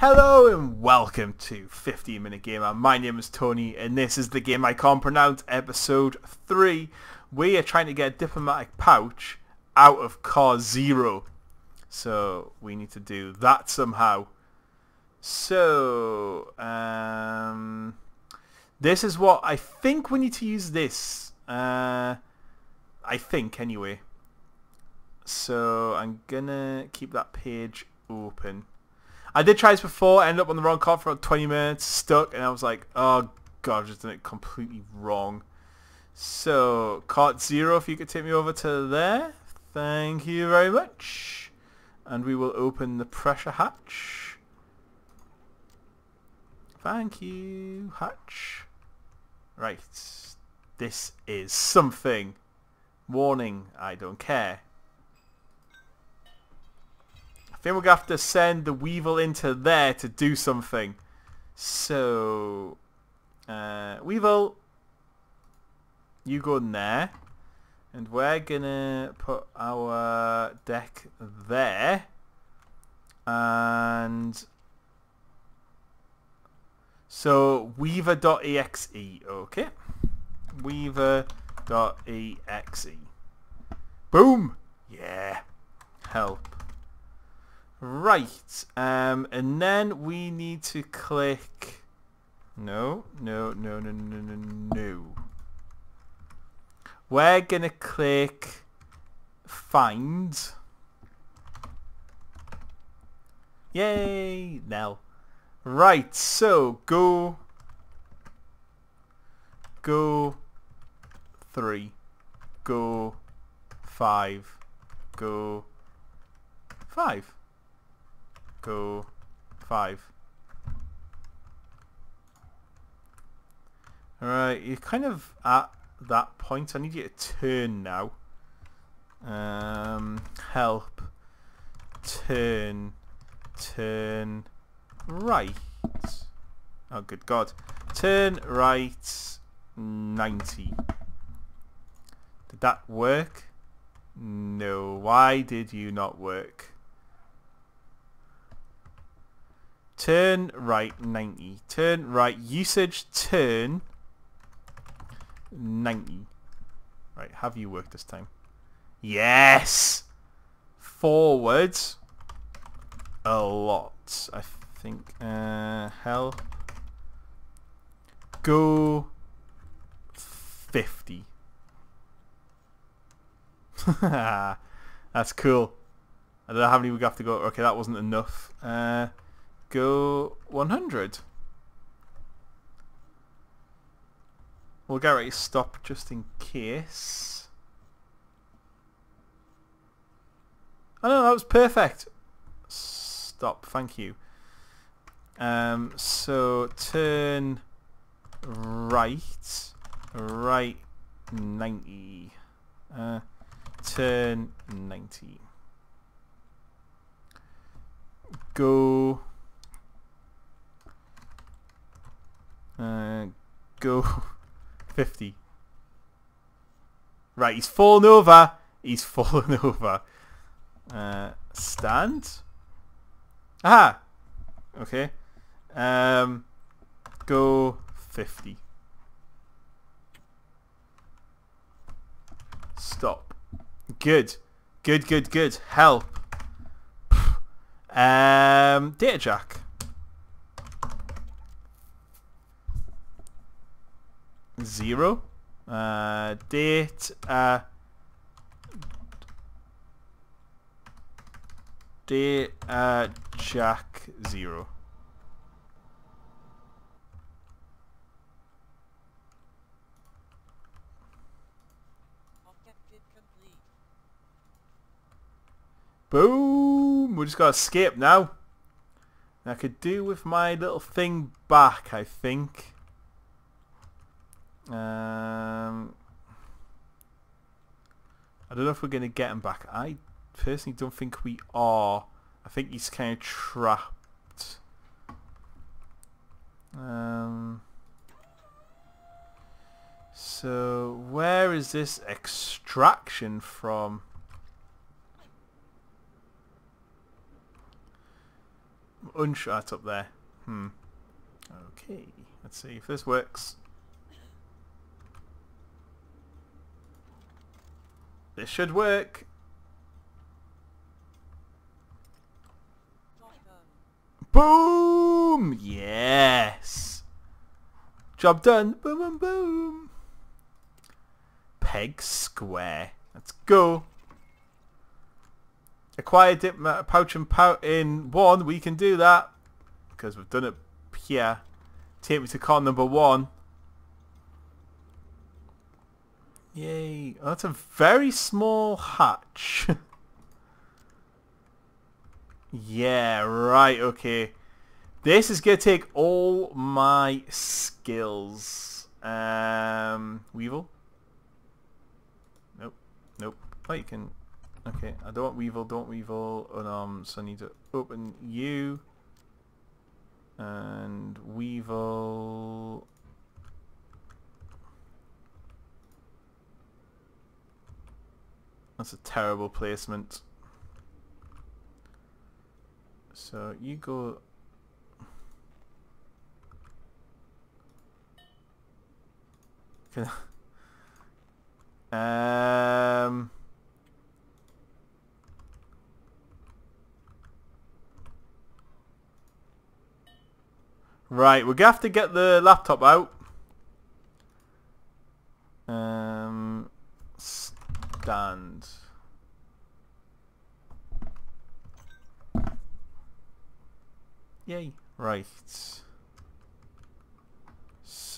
Hello and welcome to 15 Minute Gamer. My name is Tony and this is the game I can't pronounce, episode 3. We are trying to get a diplomatic pouch out of car zero. So we need to do that somehow. So, um, this is what I think we need to use this. Uh, I think anyway. So I'm gonna keep that page open. I did try this before, ended up on the wrong card for about 20 minutes, stuck, and I was like, oh god, I've just done it completely wrong. So, cart zero, if you could take me over to there. Thank you very much. And we will open the pressure hatch. Thank you, hatch. Right. This is something. Warning, I don't care. I think we're going to have to send the Weevil into there to do something. So, uh, Weevil, you go in there. And we're going to put our deck there. And so weaver.exe, okay. Weaver.exe. Boom! Yeah. Help. Right, um, and then we need to click... No, no, no, no, no, no, no. We're going to click Find. Yay! Now. Right, so go... Go... Three. Go... Five. Go... Five go five. Alright, you're kind of at that point. I need you to turn now. Um, help. Turn. Turn. Right. Oh, good God. Turn right 90. Did that work? No. Why did you not work? Turn right 90. Turn right usage turn 90. Right, have you worked this time? Yes! Forwards. A lot. I think. Uh, hell. Go 50. That's cool. I don't know how many we have to go. Okay, that wasn't enough. Uh, go 100. We'll get ready to stop just in case. Oh no, that was perfect. Stop, thank you. Um, so turn right, right 90. Uh, turn 90. Go Uh, go 50. Right, he's fallen over. He's fallen over. Uh, stand. Ah. Okay. Um, go 50. Stop. Good. Good, good, good. Help. Um, data jack. Zero. Uh, date uh, date uh, jack zero. Boom! We just got to skip now. I could do with my little thing back, I think. Um, I don't know if we're going to get him back. I personally don't think we are. I think he's kind of trapped. Um, so where is this extraction from? unshot up there. Hmm. Okay, let's see if this works. This should work. Boom! Yes! Job done. Boom, boom, boom. Peg square. Let's go. Acquire dip pouch and pout in one. We can do that. Because we've done it here. Take me to con number one. Yay. Oh, that's a very small hatch. yeah, right, okay. This is going to take all my skills. Um, Weevil? Nope. Nope. Oh, you can... Okay, I don't want Weevil, don't Weevil, unarmed, so I need to open you. And Weevil... That's a terrible placement. So you go... um... Right, we're going to have to get the laptop out. Um, stand. Yay. Right.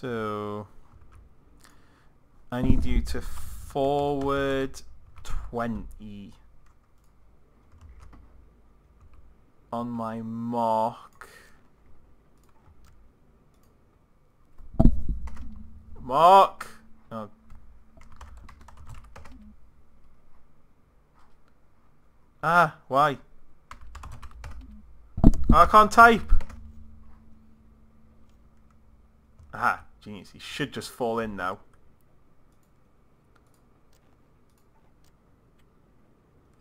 So, I need you to forward 20 on my mark. Mark! Oh. Ah, why? I can't type. Aha, genius. He should just fall in now.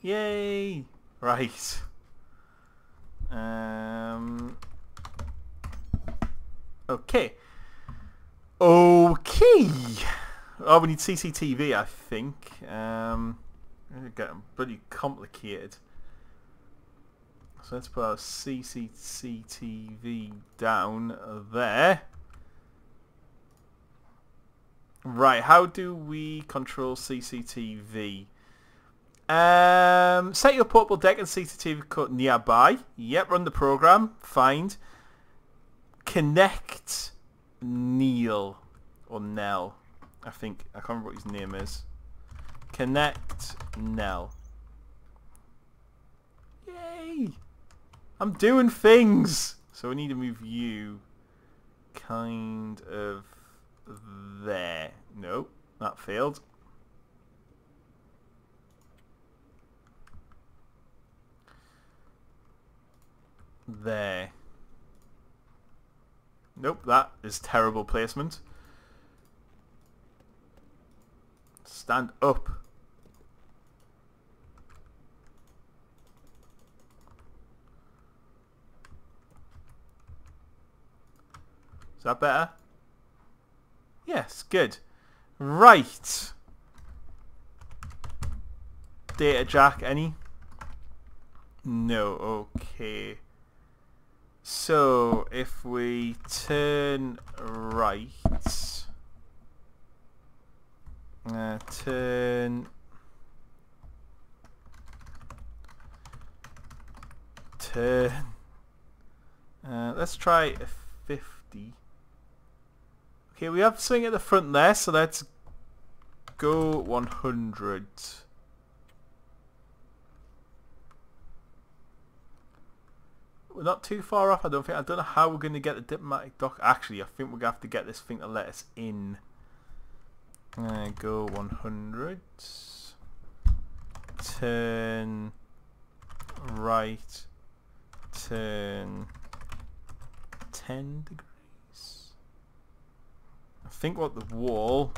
Yay! Right. Um. Okay. Okay. Oh, we need CCTV, I think. Um, getting pretty complicated. So let's put our CCTV down there. Right, how do we control CCTV? Um, set your portable deck and CCTV cut nearby. Yep, run the program. Find. Connect Neil or Nell. I think I can't remember what his name is. Connect Nell. Yay! I'm doing things. So we need to move you kind of there. No, that failed. There. Nope, that is terrible placement. Stand up. Is that better? Yes, good. Right. Data jack, any? No, okay. So, if we turn right, uh, turn, turn, uh, let's try 50. Okay, we have something at the front there, so let's go 100. We're not too far off, I don't think. I don't know how we're going to get the diplomatic dock. Actually, I think we're going to have to get this thing to let us in. Uh, go 100. Turn right. Turn 10 degrees think what the wall...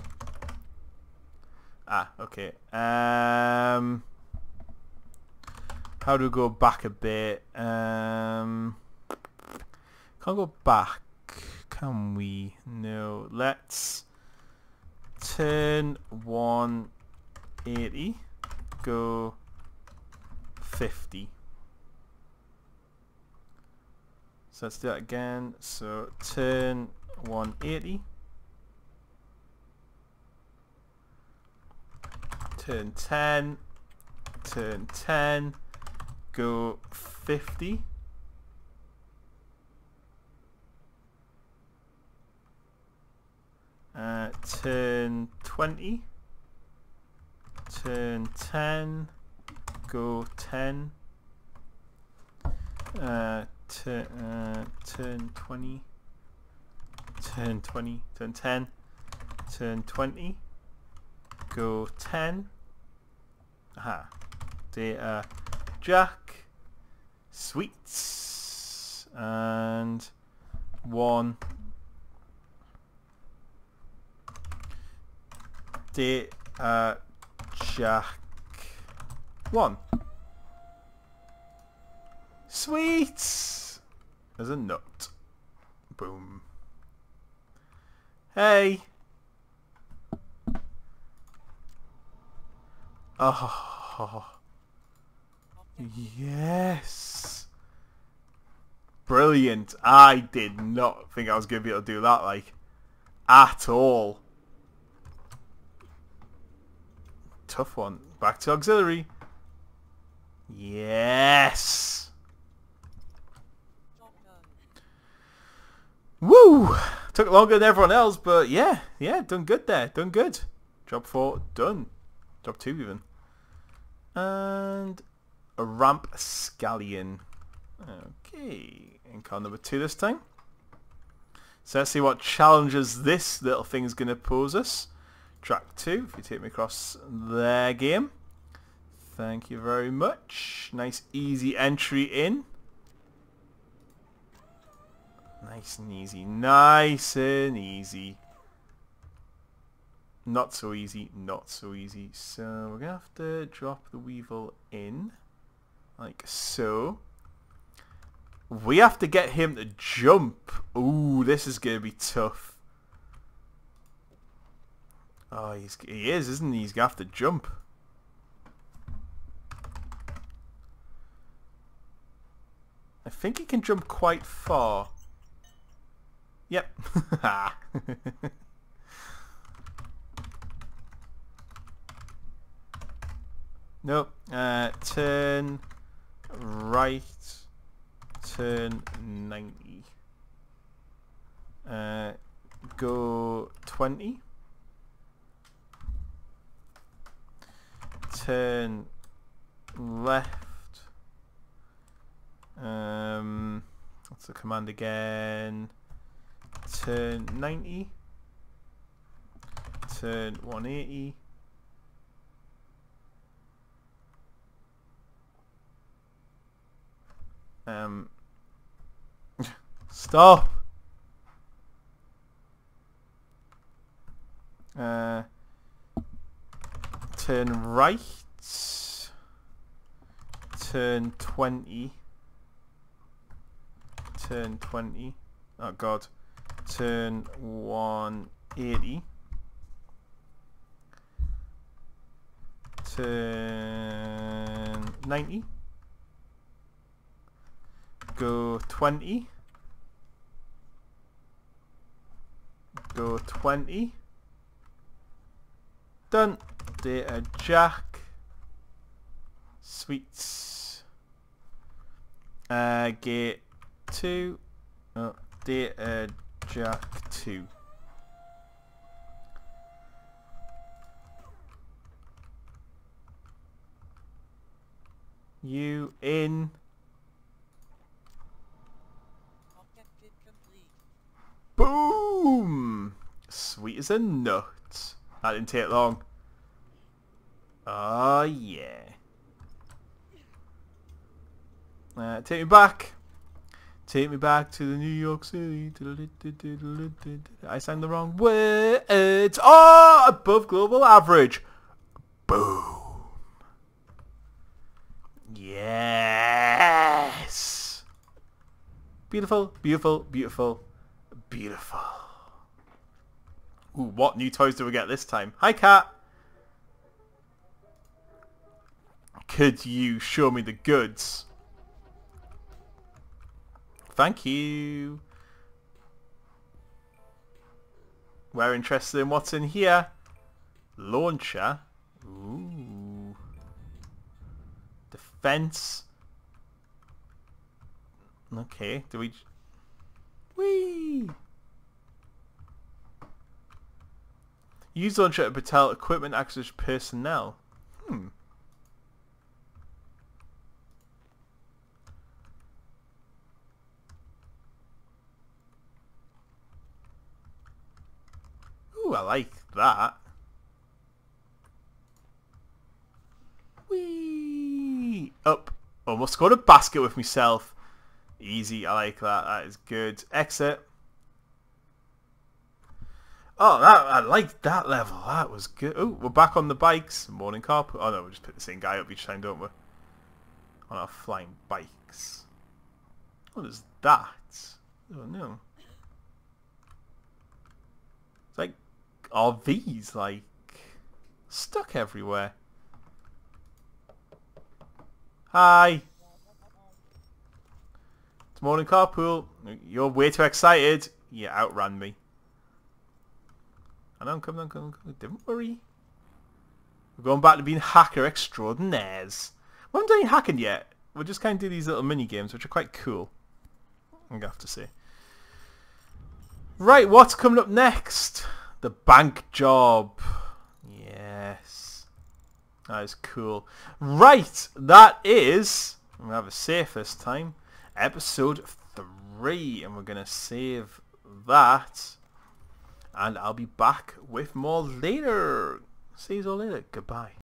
Ah, okay. Um, how do we go back a bit? Um, Can't go back, can we? No. Let's turn 180, go 50. So let's do that again. So turn 180. Turn 10. Turn 10. Go 50. Uh, turn 20. Turn 10. Go 10. Uh, turn, uh, turn 20. Turn 20. Turn 10. Turn 20. Go 10. Aha. Data Jack. Sweets. And one. Data Jack. One. Sweets. There's a nut. Boom. Hey. Oh. Yes. Brilliant. I did not think I was going to be able to do that, like, at all. Tough one. Back to auxiliary. Yes. Woo! Took longer than everyone else, but yeah, yeah, done good there. Done good. Job four, done. Job two even. And a ramp scallion. Okay, in car number two this time. So let's see what challenges this little thing is going to pose us. Track two, if you take me across their game. Thank you very much. Nice easy entry in. Nice and easy. Nice and easy. Not so easy. Not so easy. So we're going to have to drop the Weevil in. Like so. We have to get him to jump. Ooh, this is going to be tough. Oh, he's, he is, isn't he? He's going to have to jump. I think he can jump quite far. Yep. nope. Uh, turn right. Turn 90. Uh, go 20. Turn left. Um, what's the command again? Turn 90. Turn 180. Um, stop. Uh, turn right. Turn 20 turn 20. Oh god. Turn 180. Turn 90. Go 20. Go 20. Done. Data jack. Sweets. Uh, get two. Oh, data jack two. You in. Boom! Sweet as a nut. That didn't take long. Oh yeah. Uh, take me back. Take me back to the New York City. I sang the wrong words. Oh, above global average. Boom. Yes. Beautiful, beautiful, beautiful, beautiful. Ooh, what new toys do we get this time? Hi, cat. Could you show me the goods? Thank you. We're interested in what's in here. Launcher. Ooh. Defense. Okay, do we... Whee! Use launcher to propel equipment access personnel. Hmm. Ooh, I like that. Whee! Up. Almost got a basket with myself. Easy, I like that. That is good. Exit. Oh, that I like that level. That was good. Oh, we're back on the bikes. Morning car. Oh no, we just pick the same guy up each time, don't we? On our flying bikes. What is that? Oh no. It's like RVs, like stuck everywhere. Hi. It's morning carpool. You're way too excited. You outran me. Know I'm coming, I'm coming, I'm coming. Don't worry. We're going back to being hacker extraordinaires. We haven't done any hacking yet. We'll just kind of do these little mini games, which are quite cool. I'm gonna have to say. Right, what's coming up next? The bank job. Yes. That is cool. Right, that is... I'm to have a safe this time. Episode 3. And we're going to save that and I'll be back with more later. See you all later. Goodbye.